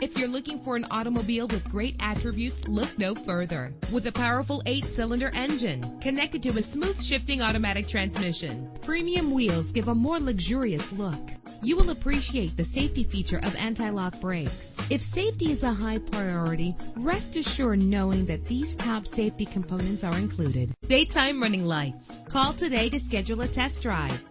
If you're looking for an automobile with great attributes, look no further. With a powerful eight-cylinder engine connected to a smooth shifting automatic transmission, premium wheels give a more luxurious look. You will appreciate the safety feature of anti-lock brakes. If safety is a high priority, rest assured knowing that these top safety components are included. Daytime running lights. Call today to schedule a test drive.